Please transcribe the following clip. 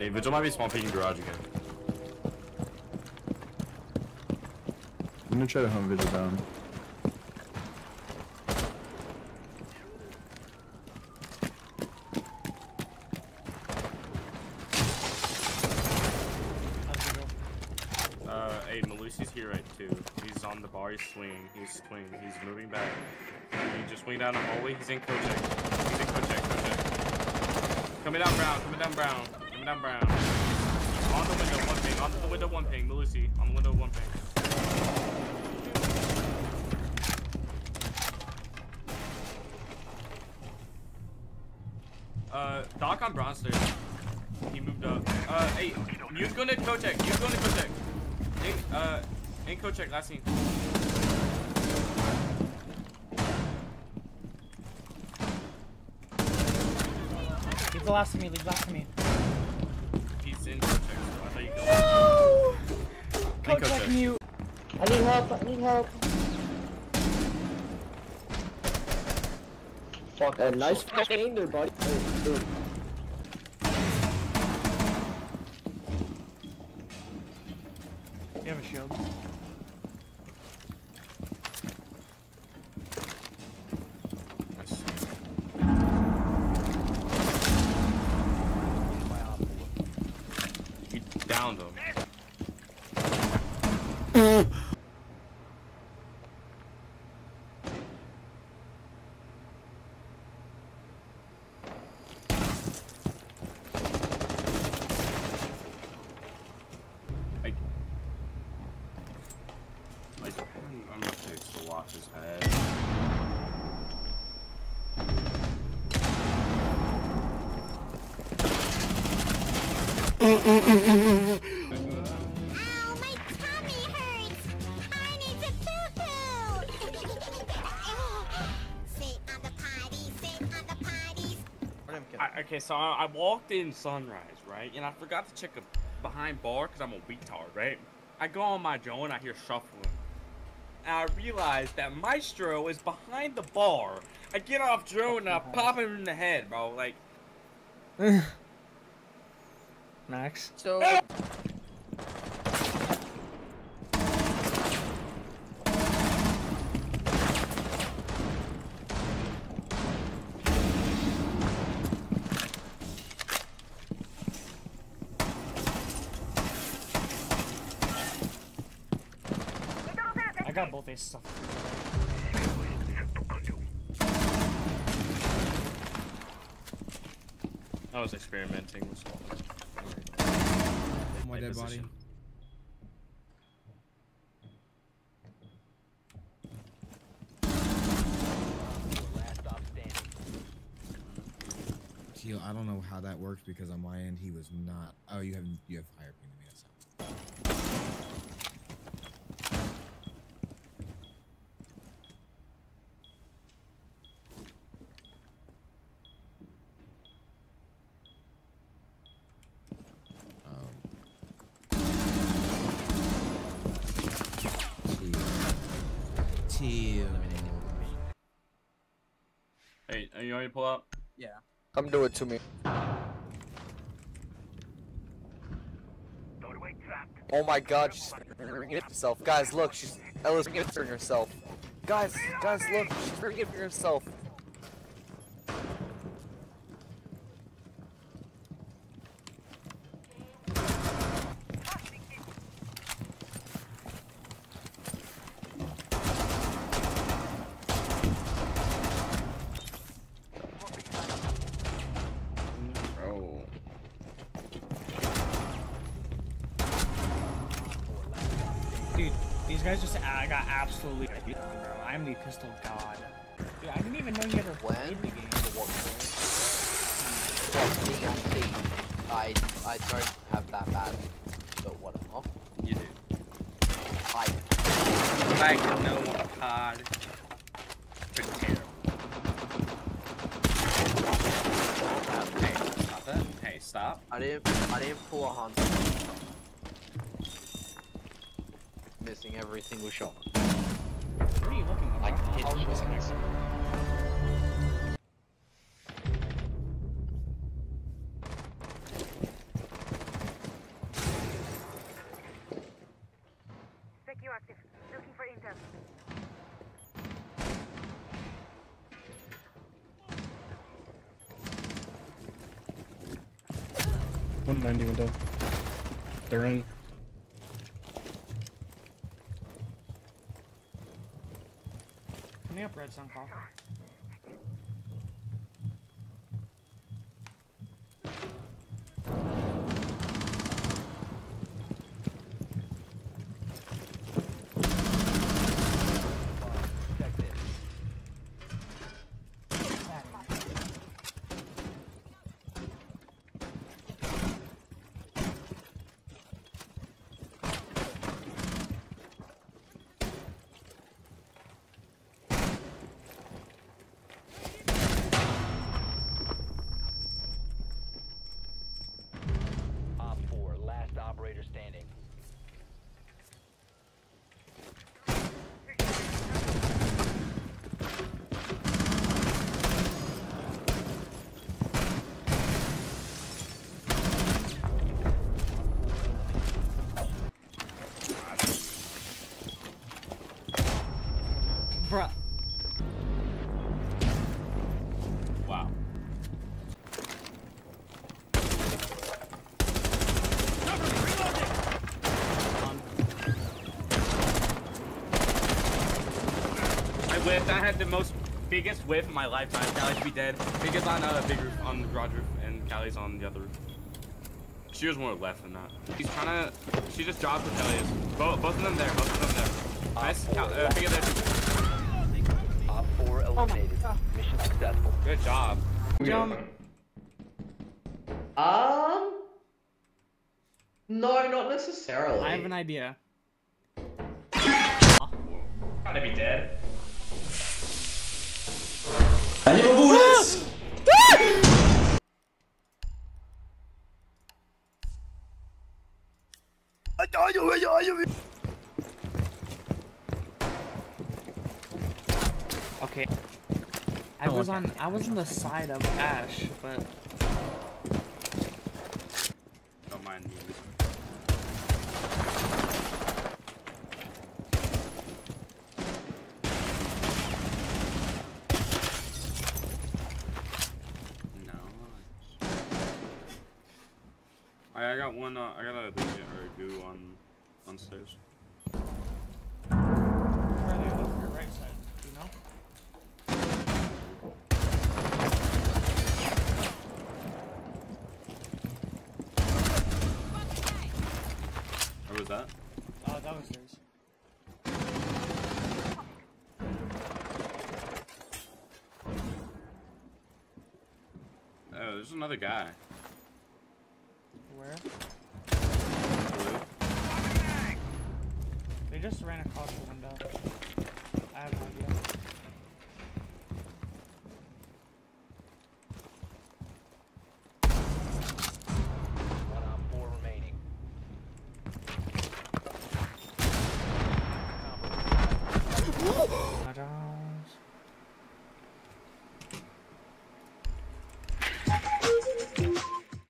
Hey, Vigil might be small peeking garage again. I'm gonna try to home vigil down. Uh, hey, Melusi's here right too. He's on the bar, he's swinging, he's swinging, he's moving back. He just swing down the hallway, he's in Kojak. He's in Kojak, Kojak. Coming down brown, coming down brown, coming down brown. On the window, one ping, on the window, one ping, Melusi, on the window, one ping. Uh, Doc on stairs. He moved up. Uh, hey, Mute's going to Kojak, Mute's going to Kojak. In, uh, in Kojak, last scene. Leave the last to me, leave the last to me. He's in Kojak, so I thought you could. No! Coach mute. I need help, I need help. Fuck, uh, nice fucking there, buddy. Hey, dude. You have a shield. He downed him. I, I, I'm gonna fix the watch his head. Ow, my tummy hurts! I need to poo-poo! sit on the potty, sit on the potties. I, okay, so I, I walked in Sunrise, right? And I forgot to check a behind bar because I'm a retard, right? I go on my drone, I hear shuffling. And I realize that Maestro is behind the bar. I get off drone and I pop him in the head, bro. Like, Max. So, I got both aces stuff. I was experimenting with My dead body. Teal, I don't know how that works because on my end he was not. Oh, you have you have higher Teal. Teal. Hey, are you ready to pull up? Yeah. Come do it to me. Oh my god, she's forgetting herself. Guys, look, she's Ela's forgetting herself. Guys, guys, look, she's forgetting herself. Guys just ah, I got absolutely bro. I'm the pistol god. Dude, I didn't even know you ever played the game. I I don't have that bad, but whatever. You do. I I can know a pod. Pretty terrible. Hey, stop it. Hey, stop. I didn't I didn't pull a hunter missing every single shot. What are you looking at? Like, was next. One ninety window. They're in. Up, Redstone call. Op Bruh. Wow. I whiffed. I had the most biggest whiff in my lifetime. Kali should be dead. Biggest on a big roof on the garage roof, and Kali's on the other roof. She was more left than that. He's trying to. She just dropped where Kelly is. Both, both of them there. Both of them there. Nice. four, Cal- uh, left. Bigger there. too. Op 4 eliminated. Mission successful. Good job. Jump. Um. No, not necessarily. I have an idea. Gotta be dead. Animal bullets. Okay. I was on I was on the side of Ash, but Don't mind me. No. I, I got one. Uh, I got a legit or a goo on on stairs. where are they right side? No, there's another guy. Where? Blue. They just ran across the window. I have no idea.